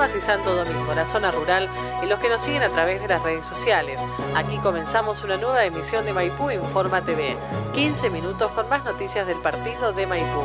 Y Santo Domingo, la zona rural y los que nos siguen a través de las redes sociales. Aquí comenzamos una nueva emisión de Maipú Informa TV. 15 minutos con más noticias del partido de Maipú.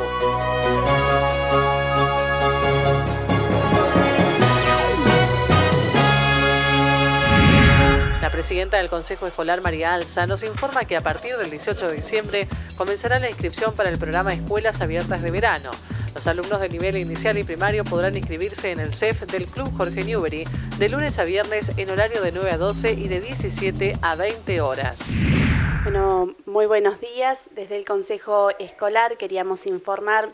La presidenta del Consejo Escolar, María Alza, nos informa que a partir del 18 de diciembre comenzará la inscripción para el programa Escuelas Abiertas de Verano. Los alumnos de nivel inicial y primario podrán inscribirse en el CEF del Club Jorge Newbery de lunes a viernes en horario de 9 a 12 y de 17 a 20 horas. Bueno, muy buenos días. Desde el Consejo Escolar queríamos informar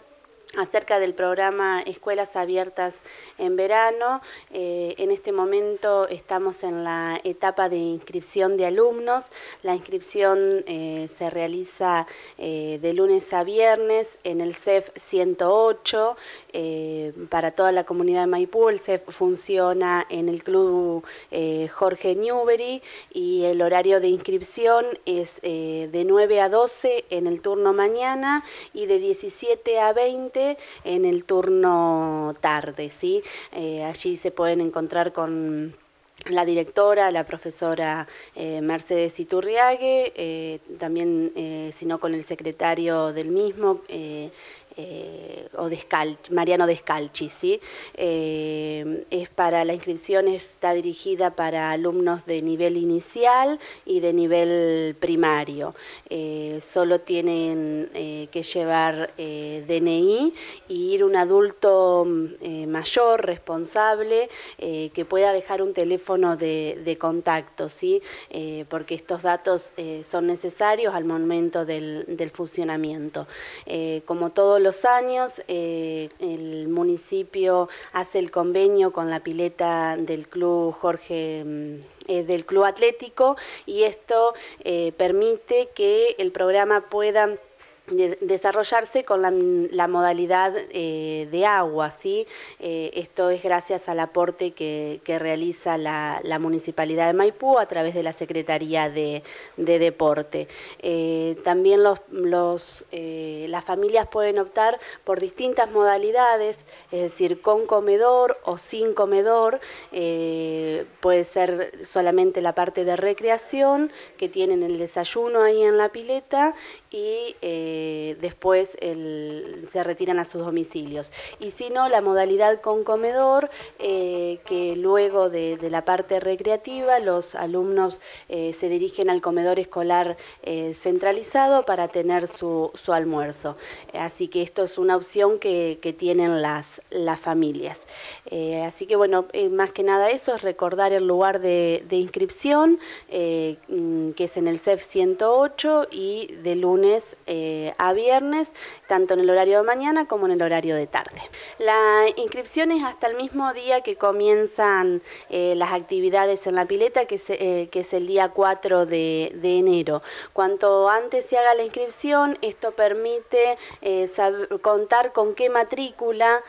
acerca del programa Escuelas Abiertas en Verano. Eh, en este momento estamos en la etapa de inscripción de alumnos. La inscripción eh, se realiza eh, de lunes a viernes en el CEF 108 para toda la comunidad de Maipú. El CEF funciona en el Club Jorge Newbery y el horario de inscripción es de 9 a 12 en el turno mañana y de 17 a 20 en el turno tarde, ¿sí? Eh, allí se pueden encontrar con la directora, la profesora eh, Mercedes Iturriague, eh, también, sino con el secretario del mismo, eh, o Mariano Descalchi, ¿sí? Eh, es para la inscripción está dirigida para alumnos de nivel inicial y de nivel primario. Eh, solo tienen que llevar DNI y ir un adulto mayor, responsable, que pueda dejar un teléfono de, contacto, ¿sí? porque estos datos son necesarios al momento del, funcionamiento. como todos los años eh, el municipio hace el convenio con la pileta del club Jorge mm, eh, del club atlético y esto eh, permite que el programa pueda desarrollarse con la, modalidad eh, de agua. ¿sí? Eh, esto es gracias al aporte que, realiza la, Municipalidad de Maipú a través de la Secretaría de, Deporte. Eh, también las familias pueden optar por distintas modalidades, es decir, con comedor o sin comedor. puede ser solamente la parte de recreación, que tienen el desayuno ahí en la pileta y eh, después se retiran a sus domicilios. Y si no, la modalidad con comedor, eh, que luego de, la parte recreativa los alumnos eh, se dirigen al comedor escolar centralizado para tener su, almuerzo. Así que esto es una opción que, tienen las, familias. así que bueno, más que nada eso es recordar el lugar de, de inscripción, mm, que es en el CEF 108 y de lunes a viernes, tanto en el horario de mañana como en el horario de tarde. La inscripción es hasta el mismo día que comienzan eh, las actividades en la pileta, que, eh, es el día 4 de, enero. Cuanto antes se haga la inscripción, esto permite eh, contar con qué matrícula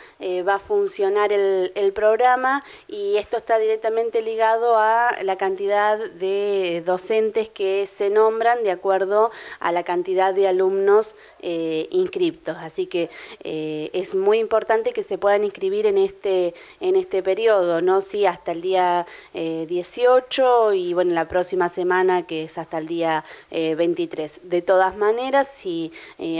va a funcionar el programa y esto está directamente ligado a la cantidad de docentes que se nombran de acuerdo a la cantidad de alumnos eh, inscriptos. Así que eh, es muy importante que se puedan inscribir en este, en este periodo, ¿no? Sí, hasta el día 18 eh, y bueno, la próxima semana que es hasta el día 23. De todas maneras, si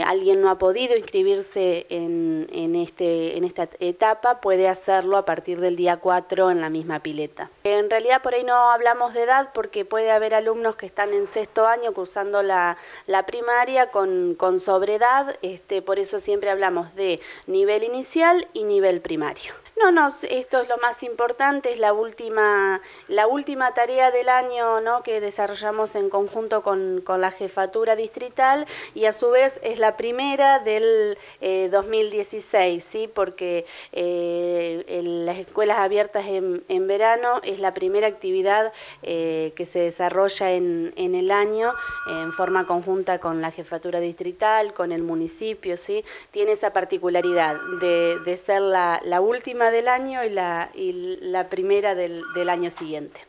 alguien no ha podido inscribirse en, en, este, en esta etapa, puede hacerlo a partir del día 4 en la misma pileta. En realidad por ahí no hablamos de edad porque puede haber alumnos que están en sexto año cursando la, la primaria con, con sobre edad, este, por eso siempre hablamos de nivel inicial y nivel primario. No, no, esto es lo más importante, es la última, la última tarea del año ¿no? que desarrollamos en conjunto con, la jefatura distrital y a su vez es la primera del 2016, eh, ¿sí? porque eh, las escuelas abiertas en, verano es la primera actividad eh, que se desarrolla en, en el año en forma conjunta con la jefatura distrital, con el municipio, ¿sí? tiene esa particularidad de, de ser la, la última del año y la, y la primera del, del año siguiente.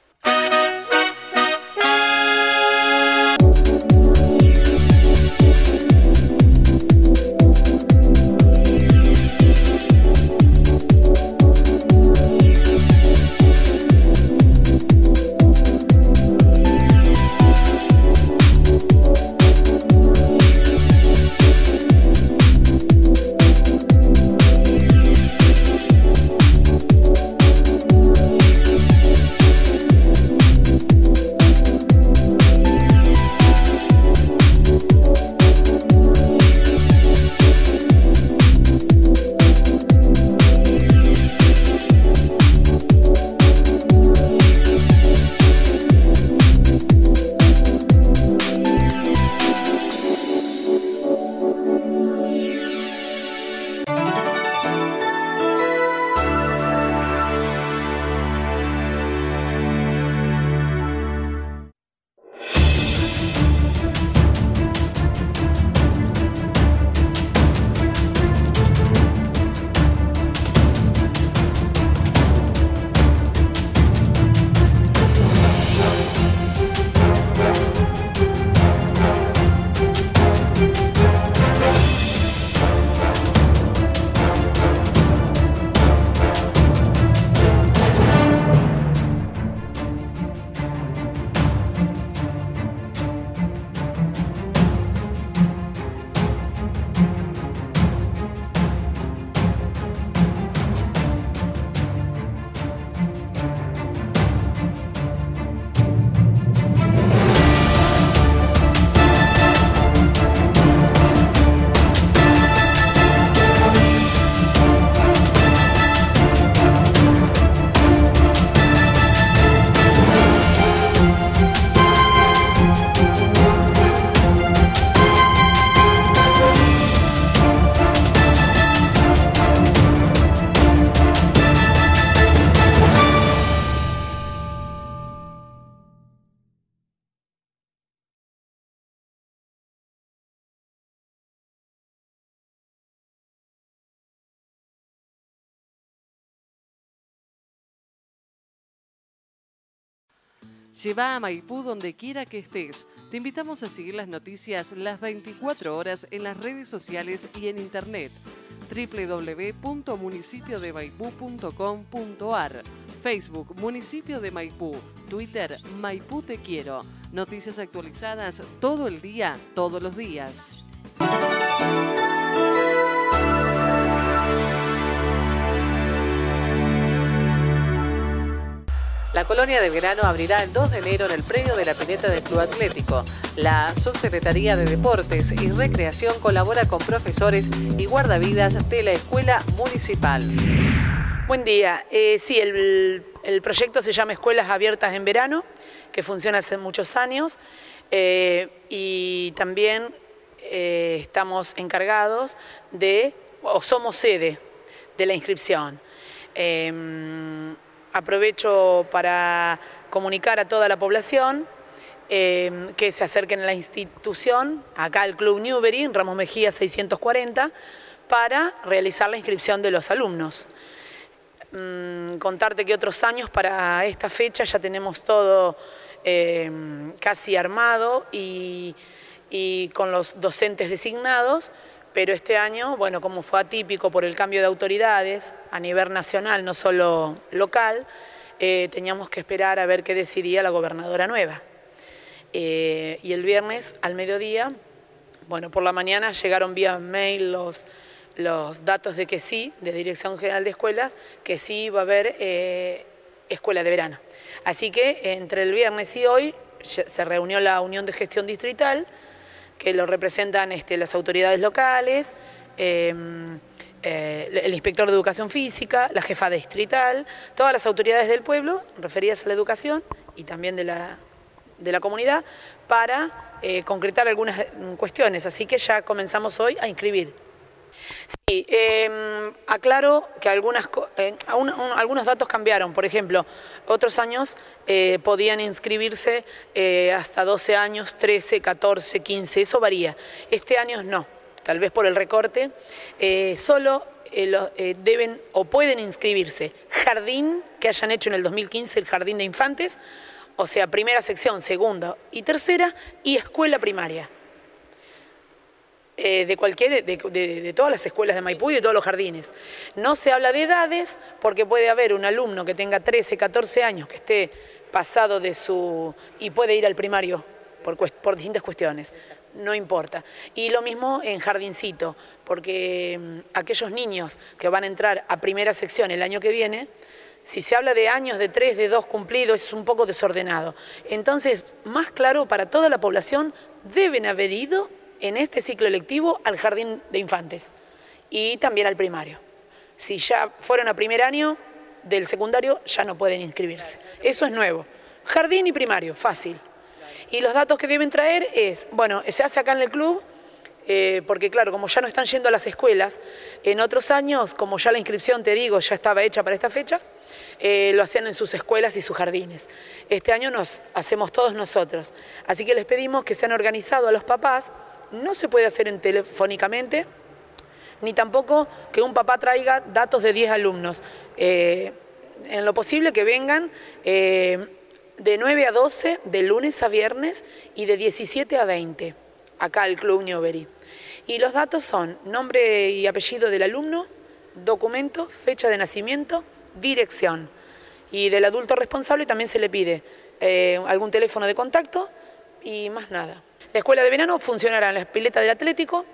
Lleva a Maipú donde quiera que estés. Te invitamos a seguir las noticias las 24 horas en las redes sociales y en internet www.municipiodemaipú.com.ar Facebook Municipio de Maipú, Twitter Maipú Te Quiero. Noticias actualizadas todo el día, todos los días. La colonia de verano abrirá el 2 de enero en el predio de la pileta del Club Atlético. La Subsecretaría de Deportes y Recreación colabora con profesores y guardavidas de la Escuela Municipal. Buen día. Eh, sí, el, proyecto se llama Escuelas Abiertas en Verano, que funciona hace muchos años. Eh, y también eh, estamos encargados de, o somos sede de la inscripción. Aprovecho para comunicar a toda la población eh, que se acerquen a la institución, acá al Club Newbery, Ramos Mejía 640, para realizar la inscripción de los alumnos. Mm, contarte que otros años para esta fecha ya tenemos todo eh, casi armado y con los docentes designados, pero este año, bueno, como fue atípico por el cambio de autoridades a nivel nacional, no solo local, eh, teníamos que esperar a ver qué decidía la gobernadora nueva. Eh, y el viernes al mediodía, bueno, por la mañana llegaron vía mail los, los datos de que sí, de Dirección General de Escuelas, que sí iba a haber eh, escuela de verano. Así que entre el viernes y hoy se reunió la Unión de Gestión Distrital, que lo representan este, las autoridades locales, em, eh, el inspector de educación física, la jefa distrital, todas las autoridades del pueblo referidas a la educación y también de la, de la comunidad para eh, concretar algunas cuestiones. Así que ya comenzamos hoy a inscribir. Sí, em, aclaro que algunas, eh, algunos datos cambiaron. Por ejemplo, otros años eh, podían inscribirse eh, hasta 12 años, 13, 14, 15, eso varía. Este año no, tal vez por el recorte. solo deben o pueden inscribirse jardín que hayan hecho en el 2015 el jardín de infantes, o sea, primera sección, segunda y tercera, y escuela primaria. Eh, de, cualquier, de, todas las escuelas de Maipú y de todos los jardines. No se habla de edades porque puede haber un alumno que tenga 13, 14 años, que esté pasado de su... y puede ir al primario por, por distintas cuestiones, no importa. Y lo mismo en jardincito, porque mm, aquellos niños que van a entrar a primera sección el año que viene, si se habla de años de tres, de dos cumplidos, es un poco desordenado. Entonces, más claro para toda la población, deben haber ido en este ciclo electivo al jardín de infantes y también al primario. Si ya fueron a primer año del secundario, ya no pueden inscribirse. Eso es nuevo. Jardín y primario, fácil. Y los datos que deben traer es, bueno, se hace acá en el club, eh, porque claro, como ya no están yendo a las escuelas, en otros años, como ya la inscripción, te digo, ya estaba hecha para esta fecha, eh, lo hacían en sus escuelas y sus jardines. Este año nos hacemos todos nosotros. Así que les pedimos que se han organizado a los papás no se puede hacer en telefónicamente, ni tampoco que un papá traiga datos de 10 alumnos. Eh, en lo posible que vengan eh, de 9 a 12, de lunes a viernes y de 17 a 20, acá al Club Newbery. Y los datos son nombre y apellido del alumno, documento, fecha de nacimiento, dirección. Y del adulto responsable también se le pide eh, algún teléfono de contacto y más nada. La escuela de verano funcionará en la pileta del Atlético,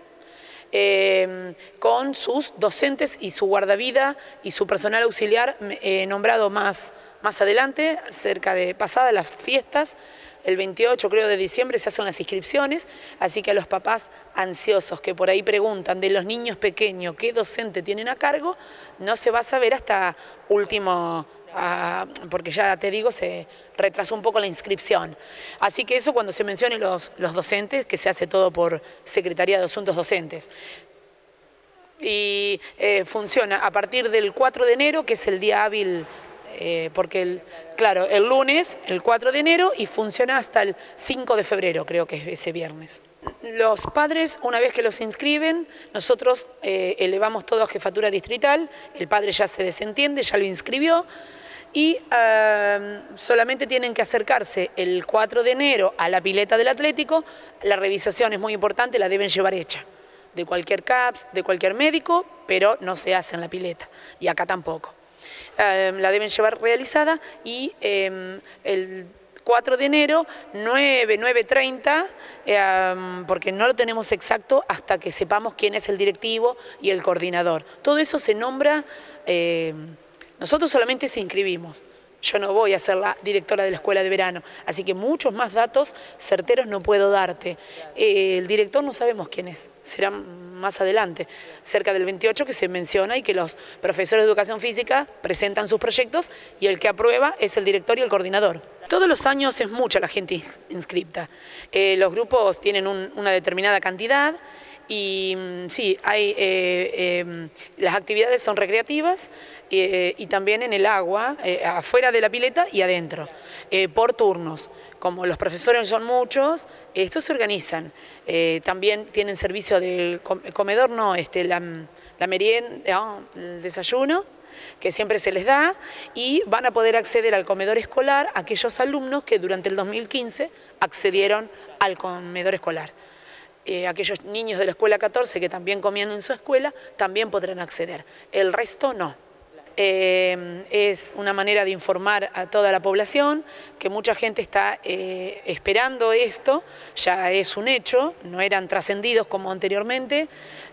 eh, con sus docentes y su guardavida y su personal auxiliar eh, nombrado más, más adelante, cerca de pasadas las fiestas, el 28 creo de diciembre se hacen las inscripciones, así que a los papás ansiosos que por ahí preguntan de los niños pequeños qué docente tienen a cargo, no se va a saber hasta último porque ya te digo, se retrasó un poco la inscripción. Así que eso cuando se mencione los, los docentes, que se hace todo por Secretaría de Asuntos Docentes. Y eh, funciona a partir del 4 de enero, que es el día hábil, eh, porque, el, claro, el lunes, el 4 de enero, y funciona hasta el 5 de febrero, creo que es ese viernes. Los padres, una vez que los inscriben, nosotros eh, elevamos todo a jefatura distrital, el padre ya se desentiende, ya lo inscribió, y em, solamente tienen que acercarse el 4 de enero a la pileta del Atlético. La revisación es muy importante, la deben llevar hecha de cualquier CAPS, de cualquier médico, pero no se hace en la pileta y acá tampoco. Em, la deben llevar realizada y el 4 de enero, 9, 9.30, eh, porque no lo tenemos exacto hasta que sepamos quién es el directivo y el coordinador. Todo eso se nombra, eh, nosotros solamente se inscribimos. Yo no voy a ser la directora de la escuela de verano, así que muchos más datos certeros no puedo darte. Eh, el director no sabemos quién es, será más adelante, cerca del 28 que se menciona y que los profesores de educación física presentan sus proyectos y el que aprueba es el director y el coordinador. Todos los años es mucha la gente inscripta. Eh, los grupos tienen una determinada cantidad y mm, sí, hay, eh, em, las actividades son recreativas eh, y también en el agua, afuera de la pileta y adentro, por turnos. Como los profesores son muchos, estos se organizan. también tienen servicio de comedor, no, este, la, la merienda, el desayuno que siempre se les da y van a poder acceder al comedor escolar aquellos alumnos que durante el 2015 accedieron al comedor escolar. Eh, aquellos niños de la escuela 14 que también comían en su escuela también podrán acceder, el resto no. Eh, es una manera de informar a toda la población, que mucha gente está eh, esperando esto, ya es un hecho, no eran trascendidos como anteriormente.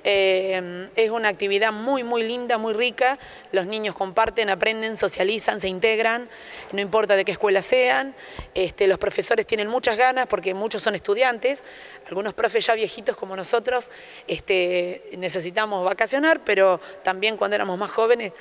Eh, es una actividad muy, muy linda, muy rica, los niños comparten, aprenden, socializan, se integran, no importa de qué escuela sean, este, los profesores tienen muchas ganas porque muchos son estudiantes, algunos profes ya viejitos como nosotros este, necesitamos vacacionar, pero también cuando éramos más jóvenes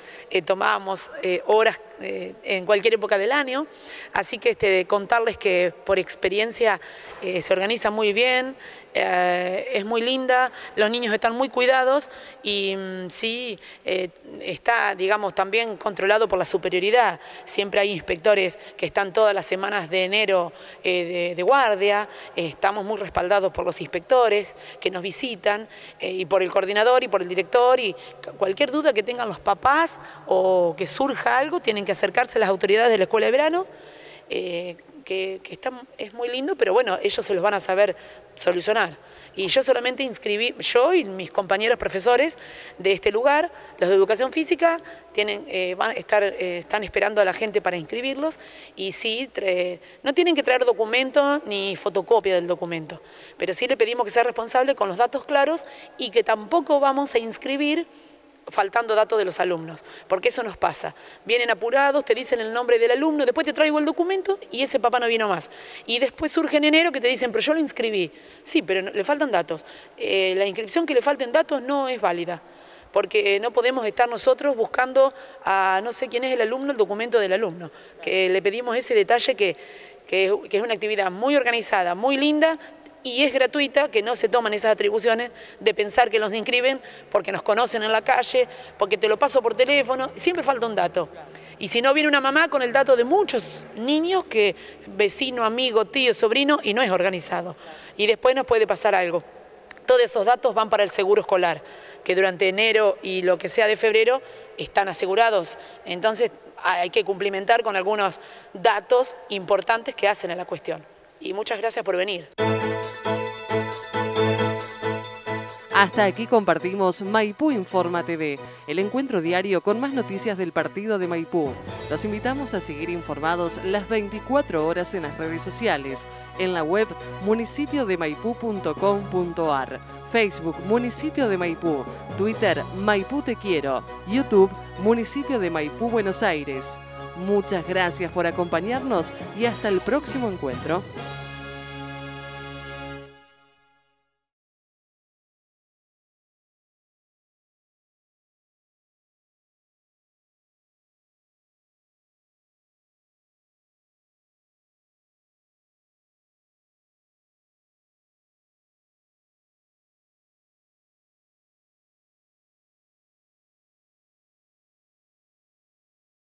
tomábamos eh, horas eh, en cualquier época del año, así que este, contarles que por experiencia eh, se organiza muy bien, es muy linda, los niños están muy cuidados y mm, sí, está, digamos, también controlado por la superioridad. Siempre hay inspectores que están todas las semanas de enero de, de, guardia, estamos muy respaldados por los inspectores que nos visitan y por el coordinador y por el director y cualquier duda que tengan los papás o que surja algo, tienen que acercarse a las autoridades de la escuela de verano, que, es muy lindo, pero bueno, ellos se los van a saber solucionar. Y yo solamente inscribí, yo y mis compañeros profesores de este lugar, los de educación física, tienen, eh, van estar, eh, están esperando a la gente para inscribirlos y sí, no tienen que traer documento ni fotocopia del documento, pero sí le pedimos que sea responsable con los datos claros y que tampoco vamos a inscribir faltando datos de los alumnos, porque eso nos pasa. Vienen apurados, te dicen el nombre del alumno, después te traigo el documento y ese papá no vino más. Y después surge en enero que te dicen, pero yo lo inscribí. Sí, pero le faltan datos. Eh, la inscripción que le falten datos no es válida, porque no podemos estar nosotros buscando a no sé quién es el alumno, el documento del alumno, que le pedimos ese detalle que, que es una actividad muy organizada, muy linda, y es gratuita, que no se toman esas atribuciones de pensar que los inscriben porque nos conocen en la calle, porque te lo paso por teléfono, siempre falta un dato. Y si no viene una mamá con el dato de muchos niños que vecino, amigo, tío, sobrino, y no es organizado. Y después nos puede pasar algo. Todos esos datos van para el seguro escolar, que durante enero y lo que sea de febrero están asegurados. Entonces hay que cumplimentar con algunos datos importantes que hacen a la cuestión. Y muchas gracias por venir. Hasta aquí compartimos Maipú Informa TV, el encuentro diario con más noticias del partido de Maipú. Los invitamos a seguir informados las 24 horas en las redes sociales, en la web municipiodemaipú.com.ar, Facebook Municipio de Maipú, Twitter Maipú Te Quiero, YouTube Municipio de Maipú Buenos Aires. Muchas gracias por acompañarnos y hasta el próximo encuentro.